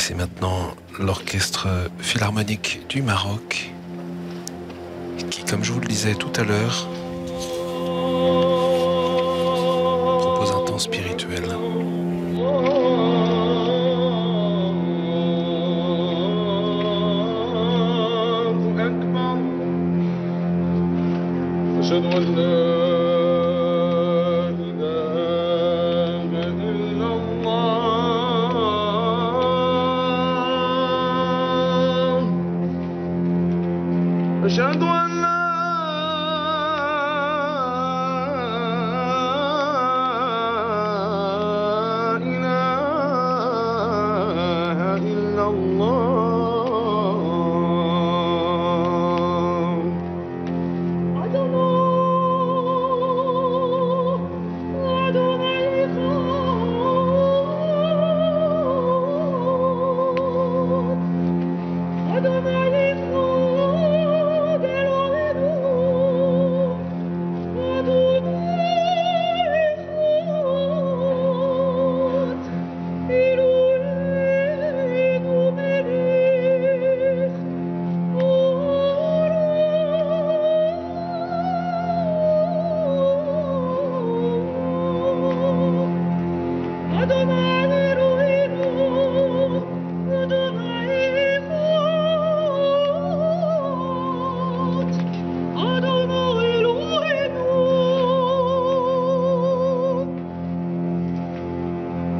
c'est maintenant l'orchestre philharmonique du Maroc qui, comme je vous le disais tout à l'heure, propose un temps spirituel. أشهد أن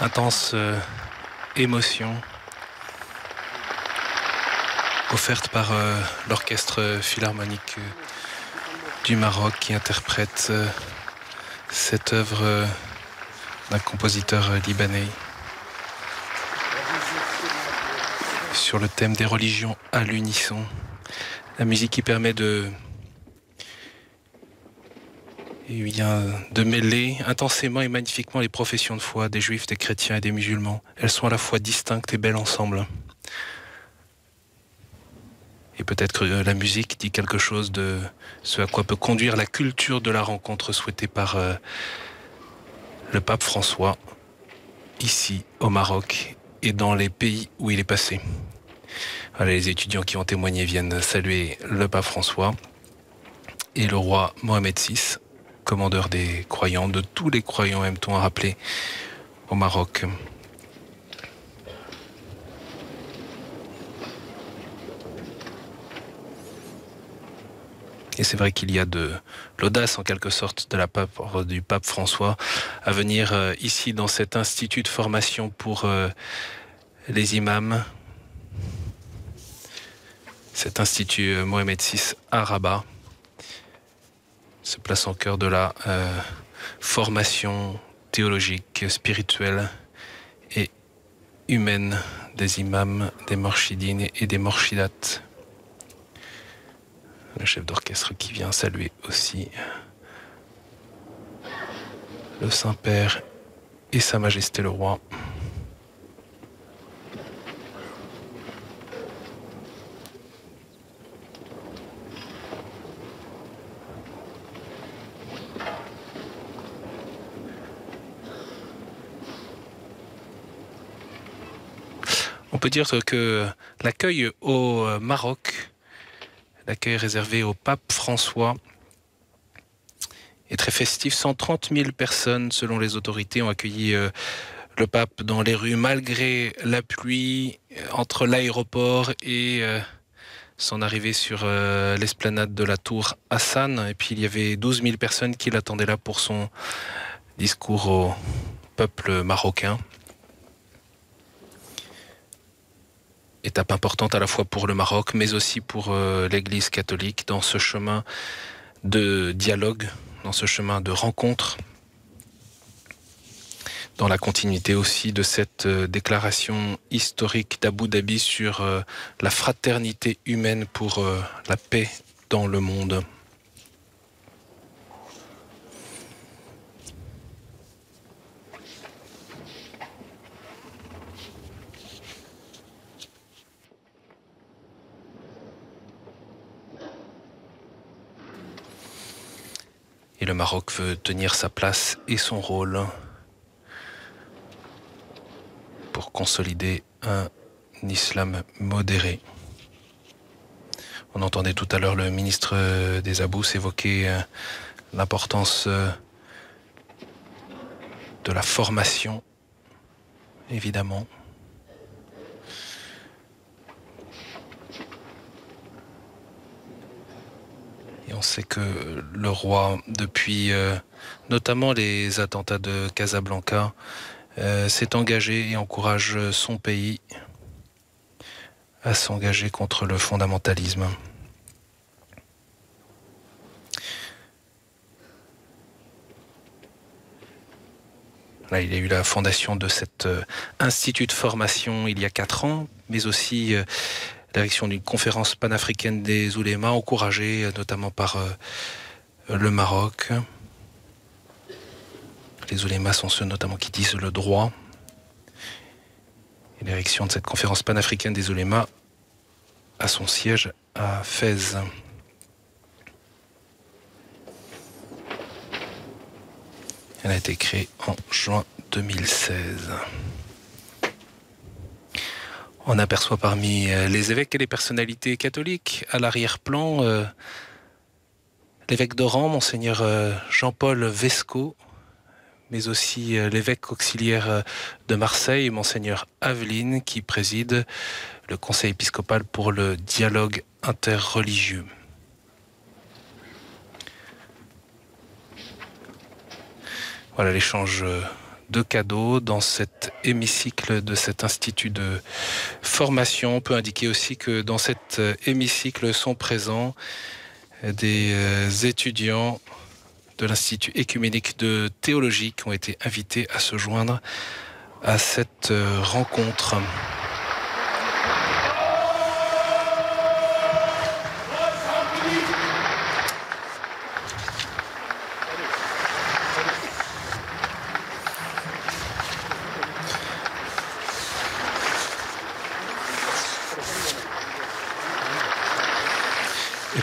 intense euh, émotion offerte par euh, l'orchestre philharmonique euh, du Maroc qui interprète euh, cette œuvre d'un compositeur libanais sur le thème des religions à l'unisson. La musique qui permet de eh bien, de mêler intensément et magnifiquement les professions de foi des juifs, des chrétiens et des musulmans. Elles sont à la fois distinctes et belles ensemble. Et peut-être que la musique dit quelque chose de ce à quoi peut conduire la culture de la rencontre souhaitée par euh, le pape François, ici au Maroc et dans les pays où il est passé. Voilà, les étudiants qui ont témoigné viennent saluer le pape François et le roi Mohamed VI, commandeur des croyants, de tous les croyants, aime-t-on rappeler, au Maroc. Et c'est vrai qu'il y a de l'audace en quelque sorte de la pape, du pape François à venir euh, ici dans cet institut de formation pour euh, les imams, cet institut euh, Mohamed VI à Rabat, se place en cœur de la euh, formation théologique, spirituelle et humaine des imams, des morchidines et des morchidates le chef d'orchestre qui vient saluer aussi le Saint-Père et Sa Majesté le Roi. Peut dire que l'accueil au Maroc L'accueil réservé au pape François est très festif. 130 000 personnes, selon les autorités, ont accueilli euh, le pape dans les rues malgré la pluie euh, entre l'aéroport et euh, son arrivée sur euh, l'esplanade de la tour Hassan. Et puis il y avait 12 000 personnes qui l'attendaient là pour son discours au peuple marocain. Étape importante à la fois pour le Maroc, mais aussi pour euh, l'Église catholique dans ce chemin de dialogue, dans ce chemin de rencontre, dans la continuité aussi de cette euh, déclaration historique d'Abu Dhabi sur euh, la fraternité humaine pour la paix dans le monde. Et le Maroc veut tenir sa place et son rôle pour consolider un islam modéré. On entendait tout à l'heure le ministre des Abous évoquer euh, l'importance euh, de la formation, évidemment. Sait que le roi, depuis euh, notamment les attentats de Casablanca, euh, s'est engagé et encourage son pays à s'engager contre le fondamentalisme. Là, il y a eu la fondation de cet euh, institut de formation il y a quatre ans, mais aussi l'érection d'une conférence panafricaine des oulémas, encouragée euh, notamment par euh, le Maroc. Les oulémas sont ceux notamment qui disent le droit. L'érection de cette conférence panafricaine des oulémas a son siège à Fès. Elle a été créée en juin 2016. On aperçoit parmi euh, les évêques et les personnalités catholiques à l'arrière-plan euh, l'évêque d'Oran, monseigneur euh, Jean-Paul Vesco, mais aussi l'évêque auxiliaire de Marseille, monseigneur Aveline, qui préside le conseil épiscopal pour le dialogue interreligieux. Voilà l'échange de cadeaux dans cet hémicycle de cet institut de formation. On peut indiquer aussi que dans cet hémicycle sont présents des euh, étudiants de l'Institut écuménique de théologie qui ont été invités à se joindre à cette euh, rencontre.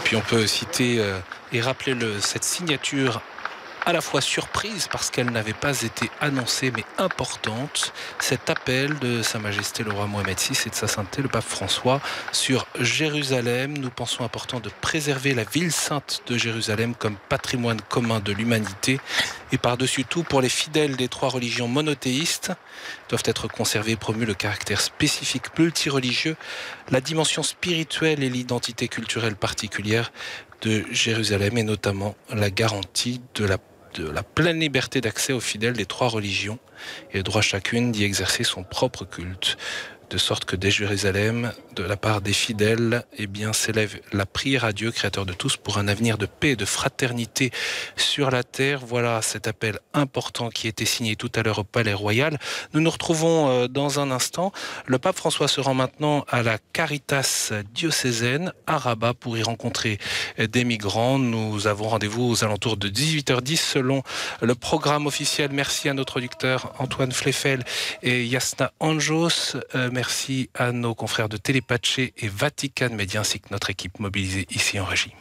Puis on peut citer euh, et rappeler le, cette signature à la fois surprise parce qu'elle n'avait pas été annoncée mais importante, cet appel de Sa Majesté le roi Mohamed VI et de Sa Sainteté le pape François sur Jérusalem. Nous pensons important de préserver la ville sainte de Jérusalem comme patrimoine commun de l'humanité et par-dessus tout pour les fidèles des trois religions monothéistes doivent être conservés et promus le caractère spécifique multireligieux, la dimension spirituelle et l'identité culturelle particulière de Jérusalem et notamment la garantie de la, de la pleine liberté d'accès aux fidèles des trois religions. Et le droit chacune d'y exercer son propre culte de sorte que dès Jérusalem, de la part des fidèles, eh bien, s'élève la prière à Dieu, créateur de tous, pour un avenir de paix et de fraternité sur la terre. Voilà cet appel important qui a été signé tout à l'heure au Palais Royal. Nous nous retrouvons euh, dans un instant. Le pape François se rend maintenant à la Caritas diocésaine à Rabat pour y rencontrer des migrants. Nous avons rendez-vous aux alentours de 18h10 selon le programme officiel. Merci à nos traducteurs Antoine Fleffel et Yasna Anjos. Euh, merci à nos confrères de Télépaché et Vatican Média ainsi que notre équipe mobilisée ici en régie.